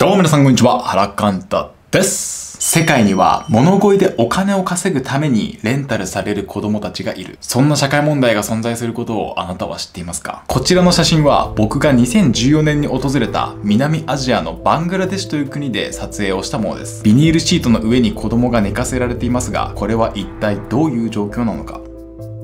どうも皆さんこんにちは、原ンタです。世界には物乞いでお金を稼ぐためにレンタルされる子供たちがいる。そんな社会問題が存在することをあなたは知っていますか？こちらの写真は僕が2014年に訪れた南アジアのバングラデシュという国で撮影をしたものです。ビニールシートの上に子供が寝かせられていますが、これは一体どういう状況なのか？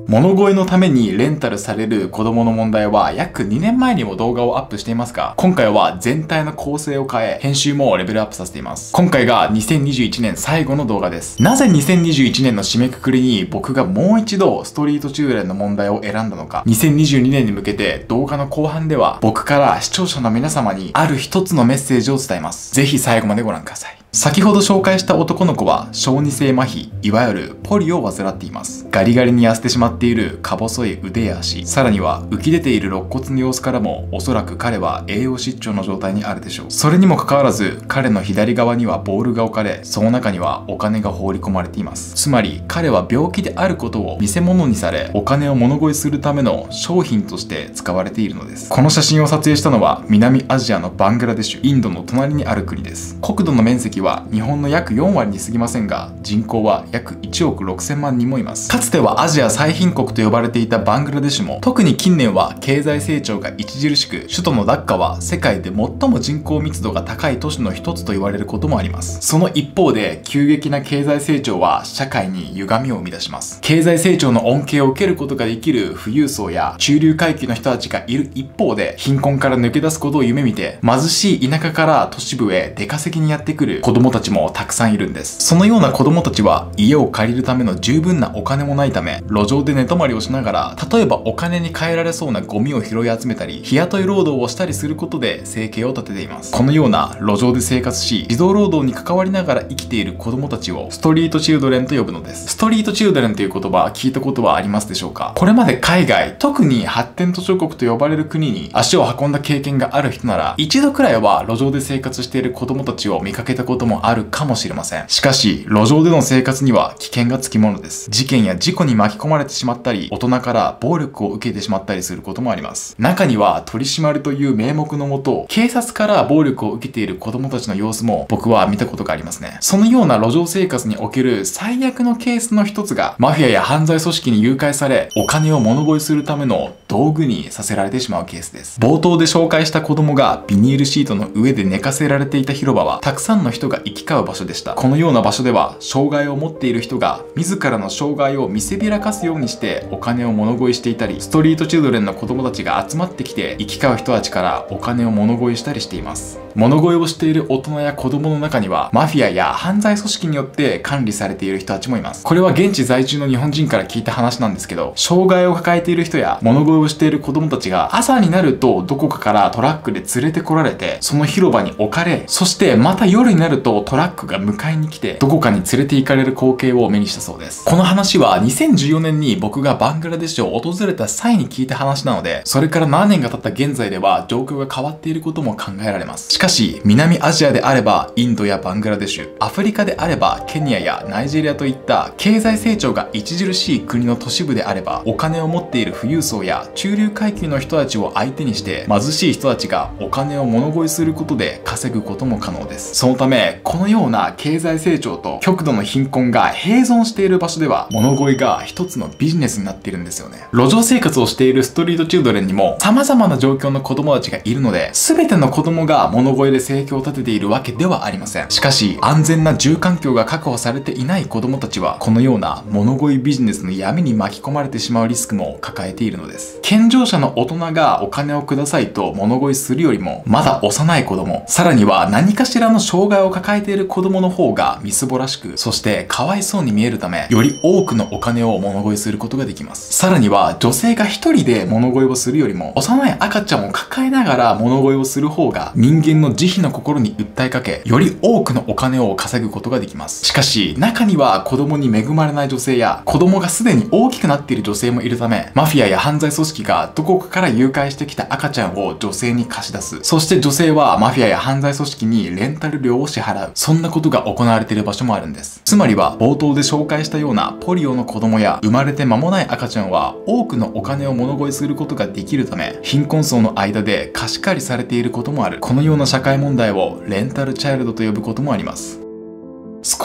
物乞いのためにレンタルされる子供の問題は約2年前にも動画をアップしていますが、今回は全体の構成を変え、編集もレベルアップさせています。今回が2021年最後の動画です。なぜ2021年の締めくくりに僕がもう一度ストリートチューレンの問題を選んだのか、2022年に向けて動画の後半では僕から視聴者の皆様にある一つのメッセージを伝えます。ぜひ最後までご覧ください。先ほど紹介した男の子は小児性麻患いわゆるポリを患っています。ガリガリに痩せてしまっているか細い腕や足さらには浮き出ている肋骨の様子からもおそらく彼は栄養失調の状態にあるでしょう。それにもかかわらず彼の左側にはボールが置かれその中にはお金が放り込まれています。つまり彼は病気であることを見せ物にされお金を物乞いするための商品として使われているのです。この写真を撮影したのは南アジアのバングラデシュインドの隣にある国です。国土の面積はは日本の約4割に過ぎませんが人口は約1億6000万人もいます。かつてはアジア最貧国と呼ばれていたバングラデシュも特に近年は経済成長が著しく首都のダッカは世界で最も人口密度が高い都市の一つと言われることもあります。その一方で急激な経済成長は社会に歪みを生み出します。経済成長の恩恵を受けることができる富裕層や中流階級の人たちがいる一方で貧困から抜け出すことを夢見て貧しい田舎から都市部へ出稼ぎにやってくる子供たちもたくさんいるんです。そのような子供たちは家を借りるための十分なお金もないため、路上で寝泊まりをしながら、例えばお金に換えられそうなゴミを拾い集めたり、日雇い労働をしたりすることで生計を立てています。このような路上で生活し、児童労働に関わりながら生きている子供たちをストリートチルドレンと呼ぶのです。ストリートチルドレンという言葉聞いたことはありますでしょうか？これまで海外、特に発展途上国と呼ばれる国に足を運んだ経験がある人なら、一度くらいは路上で生活している子供たちを見かけたことこともあるかもしれません。しかし、路上での生活には危険がつきものです。事件や事故に巻き込まれてしまったり、大人から暴力を受けてしまったりすることもあります。中には取り締まりという名目のもと、警察から暴力を受けている子供たちの様子も僕は見たことがありますね。そのような路上生活における最悪のケースの一つが、マフィアや犯罪組織に誘拐され、お金を物乞いするための道具にさせられてしまうケースです。冒頭で紹介した子供がビニールシートの上で寝かせられていた広場は、たくさんの人が行き交う場所でした。このような場所では、障害を持っている人が自らの障害を見せびらかすようにしてお金を物乞いしていたり、ストリートチルドレンの子供たちが集まってきて行き交う人たちからお金を物乞いしたりしています。物乞いをしている大人や子供の中には、マフィアや犯罪組織によって管理されている人たちもいます。これは現地在住の日本人から聞いた話なんですけど、障害を抱えている人や物乞いをしている子供たちが朝になるとどこかからトラックで連れてこられて、その広場に置かれ、そしてまた夜になるとトラックが迎えに来て、どこかに連れて行かれる光景を目にしたそうです。この話は2014年に僕がバングラデシュを訪れた際に聞いた話なので、それから何年が経った現在では状況が変わっていることも考えられます。しかし、南アジアであればインドやバングラデシュ、アフリカであればケニアやナイジェリアといった経済成長が著しい国の都市部であれば、お金を持っている富裕層や中流階級の人たちを相手にして貧しい人たちがお金を物乞いすることで稼ぐことも可能です。そのため、このような経済成長と極度の貧困が併存している場所では物乞いが一つのビジネスになっているんですよね。路上生活をしているストリートチルドレンにも様々な状況の子供たちがいるので、全ての子供が物乞いで生計を立てているわけではありません。しかし、安全な住環境が確保されていない子供たちは、このような物乞いビジネスの闇に巻き込まれてしまうリスクも抱えているのです。健常者の大人がお金をくださいと物乞いするよりも、まだ幼い子供、さらには何かしらの障害を抱えている子供の方がみすぼらしく、そしてかわいそうに見えるため、より多くのお金を物乞いすることができます。さらには、女性が一人で物乞いをするよりも、幼い赤ちゃんを抱えながら物乞いをする方が、人間の慈悲の心に訴えかけ、より多くのお金を稼ぐことができます。しかし、中には子供に恵まれない女性や、子供がすでに大きくなっている女性もいるため、マフィアや犯罪組織がどこかから誘拐してきた赤ちゃんを女性に貸し出す。そして女性はマフィアや犯罪組織にレンタル料を支払払う。そんなことが行われている場所もあるんです。つまりは、冒頭で紹介したようなポリオの子供や生まれて間もない赤ちゃんは多くのお金を物乞いすることができるため、貧困層の間で貸し借りされていることもある。このような社会問題をレンタルチャイルドと呼ぶこともあります。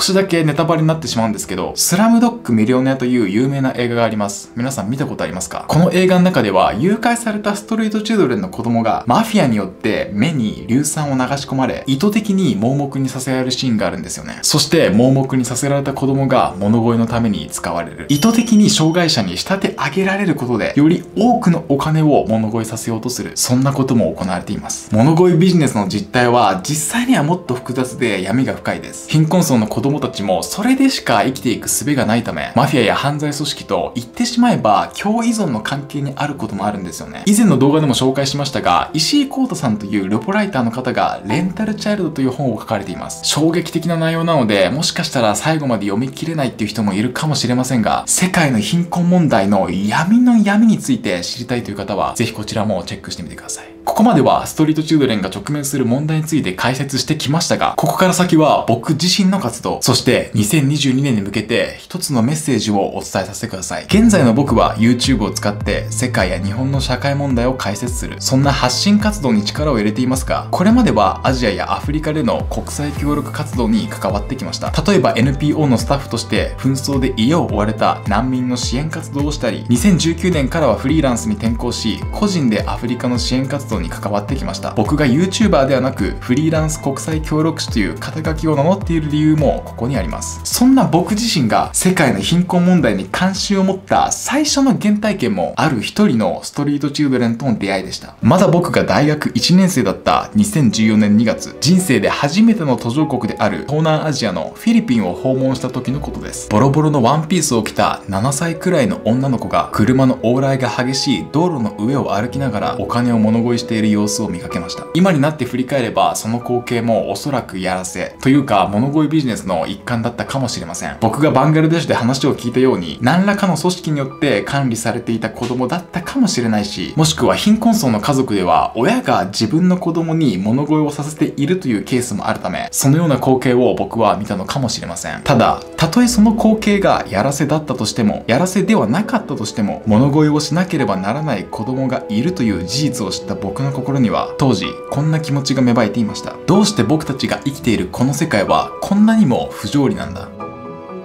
少しだけネタバレになってしまうんですけど、スラムドッグミリオネアという有名な映画があります。皆さん見たことありますか？この映画の中では、誘拐されたストリートチュードレンの子供がマフィアによって目に硫酸を流し込まれ、意図的に盲目にさせられるシーンがあるんですよね。そして盲目にさせられた子供が物乞いのために使われる。意図的に障害者に仕立て上げられることで、より多くのお金を物乞いさせようとする。そんなことも行われています。物乞いビジネスの実態は実際にはもっと複雑で闇が深いです。貧困層の子供たちもそれでしか生きていく術がないため、マフィアや犯罪組織と言ってしまえば、共依存の関係にあることもあるんですよね。以前の動画でも紹介しましたが、石井幸太さんというルポライターの方が、レンタルチャイルドという本を書かれています。衝撃的な内容なので、もしかしたら最後まで読み切れないっていう人もいるかもしれませんが、世界の貧困問題の闇の闇について知りたいという方は、ぜひこちらもチェックしてみてください。ここまではストリートチュードレンが直面する問題について解説してきましたが、ここから先は僕自身の活動、そして2022年に向けて一つのメッセージをお伝えさせてください。現在の僕は YouTube を使って世界や日本の社会問題を解説する、そんな発信活動に力を入れていますが、これまではアジアやアフリカでの国際協力活動に関わってきました。例えば NPO のスタッフとして紛争で家を追われた難民の支援活動をしたり、2019年からはフリーランスに転向し、個人でアフリカの支援活動動に関わってきました。僕が YouTuber ではなくフリーランス国際協力士という肩書きを名乗っている理由もここにあります。そんな僕自身が世界の貧困問題に関心を持った最初の原体験もある一人のストリートチュードレンとの出会いでした。まだ僕が大学1年生だった2014年2月人生で初めての途上国である東南アジアのフィリピンを訪問した時のことです。ボロボロのワンピースを着た7歳くらいの女の子が車の往来が激しい道路の上を歩きながらお金を物乞いしている様子を見かけました。今になって振り返ればその光景もおそらくやらせというか物乞いビジネスの一環だったかもしれません。僕がバングラデシュで話を聞いたように何らかの組織によって管理されていた子供だったかもしれないしもしくは貧困層の家族では親が自分の子供に物乞いをさせているというケースもあるためそのような光景を僕は見たのかもしれません。ただたとえその光景がやらせだったとしてもやらせではなかったとしても物乞いをしなければならない子供がいるという事実を知った僕の心には当時こんな気持ちが芽生えていました。どうして僕たちが生きているこの世界はこんなにも不条理なんだ。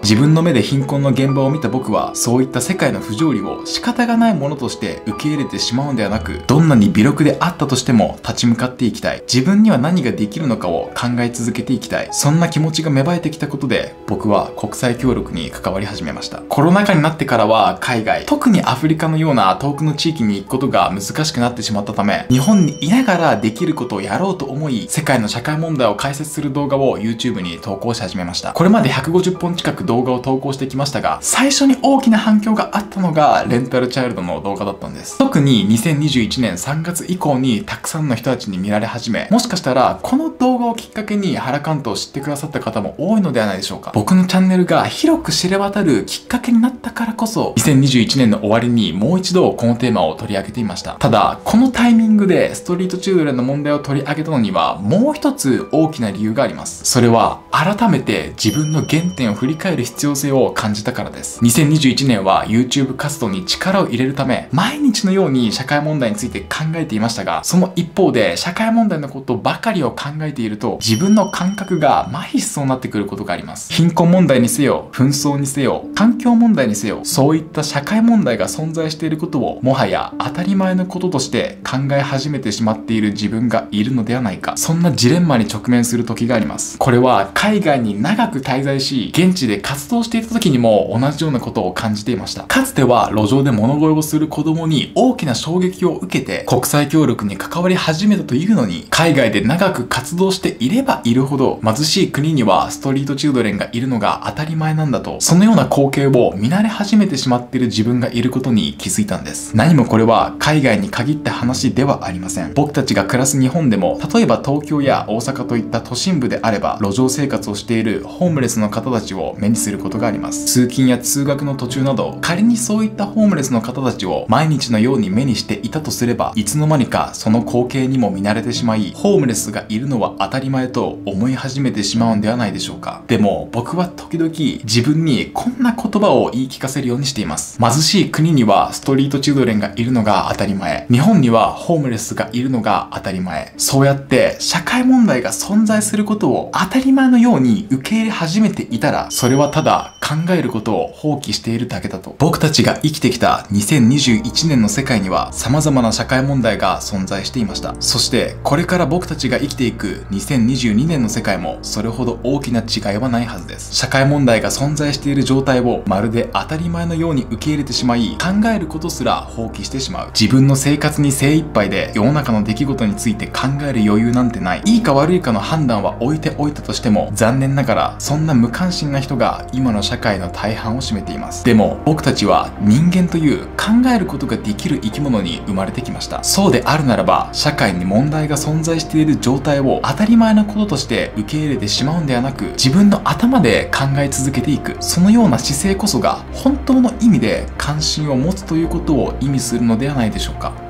自分の目で貧困の現場を見た僕はそういった世界の不条理を仕方がないものとして受け入れてしまうのではなくどんなに微力であったとしても立ち向かっていきたい。自分には何ができるのかを考え続けていきたい。そんな気持ちが芽生えてきたことで僕は国際協力に関わり始めました。コロナ禍になってからは海外特にアフリカのような遠くの地域に行くことが難しくなってしまったため日本にいながらできることをやろうと思い世界の社会問題を解説する動画を YouTube に投稿し始めました。これまで150本近く動動画を投稿してきましたが、最初に大きな反響があったのが、レンタルチャイルドの動画だったんです。特に2021年3月以降にたくさんの人たちに見られ始め、もしかしたら、この動画をきっかけに原関東を知ってくださった方も多いのではないでしょうか。僕のチャンネルが広く知れ渡るきっかけになったからこそ、2021年の終わりにもう一度このテーマを取り上げていました。ただ、このタイミングでストリートチュードレンの問題を取り上げたのには、もう一つ大きな理由があります。それは、改めて自分の原点を振り返る必要性を感じたからです。2021年は YouTube 活動に力を入れるため、毎日のように社会問題について考えていましたが、その一方で社会問題のことばかりを考えていると、自分の感覚が麻痺しそうになってくることがあります。貧困問題にせよ、紛争にせよ、環境問題にせよ、そういった社会問題が存在していることを、もはや当たり前のこととして考え始めてしまっている自分がいるのではないか。そんなジレンマに直面する時があります。これは海外に長く滞在し、現地で活動していた時にも同じようなことを感じていました。かつては路上で物乞いをする子供に大きな衝撃を受けて国際協力に関わり始めたというのに、海外で長く活動していればいるほど貧しい国にはストリートチュードレンがいるのが当たり前なんだと、そのような光景を見慣れ始めてしまっている自分がいることに気づいたんです。何もこれは海外に限った話ではありません。僕たちが暮らす日本でも、例えば東京や大阪といった都心部であれば、路上生活をしているホームレスの方たちを目にすすることがあります。通勤や通学の途中など仮にそういったホームレスの方たちを毎日のように目にしていたとすればいつの間にかその光景にも見慣れてしまいホームレスがいるのは当たり前と思い始めてしまうんではないでしょうか。でも僕は時々自分にこんな言葉を言い聞かせるようにしています。貧しい国にはストリートチルドレンがいるのが当たり前。日本にはホームレスがいるのが当たり前。そうやって社会問題が存在することを当たり前のように受け入れ始めていたらそれはただ考えることを放棄しているだけだと。僕たちが生きてきた2021年の世界には様々な社会問題が存在していました。そしてこれから僕たちが生きていく2022年の世界もそれほど大きな違いはないはずです。社会問題が存在している状態をまるで当たり前のように受け入れてしまい考えることすら放棄してしまう。自分の生活に精一杯で世の中の出来事について考える余裕なんてない。いいか悪いかの判断は置いておいたとしても残念ながらそんな無関心な人が今の社会の大半を占めています。でも僕たちは人間という考えることができる生き物に生まれてきました。そうであるならば社会に問題が存在している状態を当たり前のこととして受け入れてしまうんではなく自分の頭で考え続けていく。そのような姿勢こそが本当の意味で関心を持つということを意味するのではないでしょうか。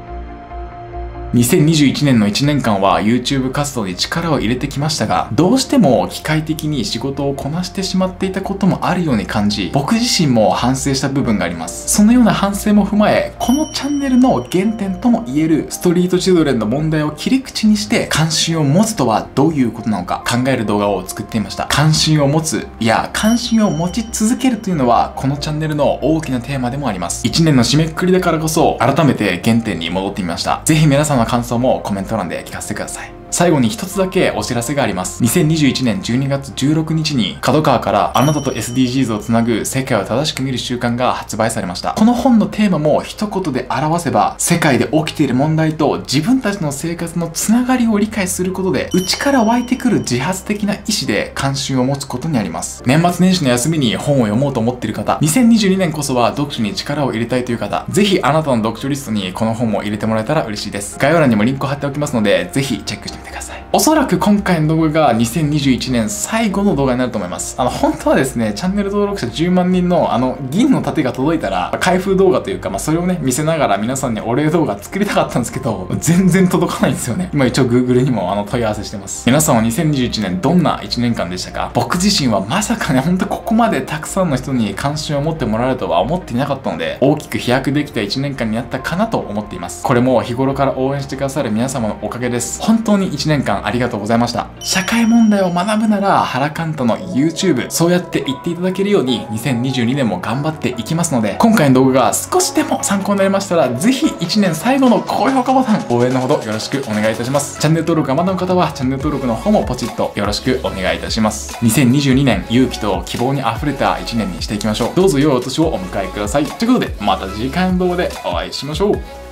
2021年の1年間は YouTube 活動に力を入れてきましたが、どうしても機械的に仕事をこなしてしまっていたこともあるように感じ、僕自身も反省した部分があります。そのような反省も踏まえ、このチャンネルの原点とも言えるストリートチルドレンの問題を切り口にして関心を持つとはどういうことなのか考える動画を作っていました。関心を持つ、いや、関心を持ち続けるというのは、このチャンネルの大きなテーマでもあります。1年の締めくくりだからこそ、改めて原点に戻ってみました。ぜひ皆さんの感想もコメント欄で聞かせてください。最後に一つだけお知らせがあります。2021年12月16日に、角川からあなたと SDGs をつなぐ世界を正しく見る習慣が発売されました。この本のテーマも一言で表せば、世界で起きている問題と自分たちの生活のつながりを理解することで、内から湧いてくる自発的な意志で関心を持つことにあります。年末年始の休みに本を読もうと思っている方、2022年こそは読書に力を入れたいという方、ぜひあなたの読書リストにこの本も入れてもらえたら嬉しいです。概要欄にもリンクを貼っておきますので、ぜひチェックしてみてください。くださいおそらく今回の動画が2021年最後の動画になると思います。あの、本当はですね、チャンネル登録者10万人のあの、銀の盾が届いたら、開封動画というか、まあ、それをね、見せながら皆さんにお礼動画作りたかったんですけど、全然届かないんですよね。今一応 Google にもあの、問い合わせしてます。皆さんは2021年どんな1年間でしたか？僕自身はまさかね、ほんとここまでたくさんの人に関心を持ってもらえるとは思っていなかったので、大きく飛躍できた1年間になったかなと思っています。これも日頃から応援してくださる皆様のおかげです。本当に1年間ありがとうございました。社会問題を学ぶなら、原監督の YouTube、そうやって言っていただけるように、2022年も頑張っていきますので、今回の動画が少しでも参考になりましたら、ぜひ1年最後の高評価ボタン、応援のほどよろしくお願いいたします。チャンネル登録がまだの方は、チャンネル登録の方もポチッとよろしくお願いいたします。2022年、勇気と希望に溢れた1年にしていきましょう。どうぞ良いお年をお迎えください。ということで、また次回の動画でお会いしましょう。